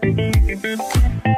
Thank